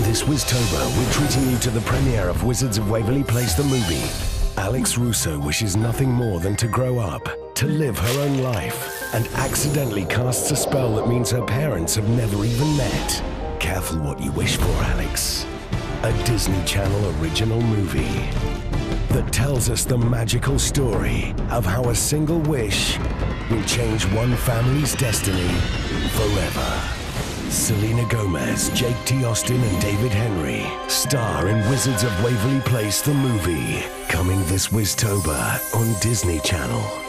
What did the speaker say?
This Wiztober, we're treating you to the premiere of Wizards of Waverly Place the movie. Alex Russo wishes nothing more than to grow up, to live her own life, and accidentally casts a spell that means her parents have never even met. Careful what you wish for, Alex. A Disney Channel original movie that tells us the magical story of how a single wish will change one family's destiny forever. Selena Gomez, Jake T. Austin, and David Henrie star in Wizards of Waverly Place the movie, coming this Wiztober on Disney Channel.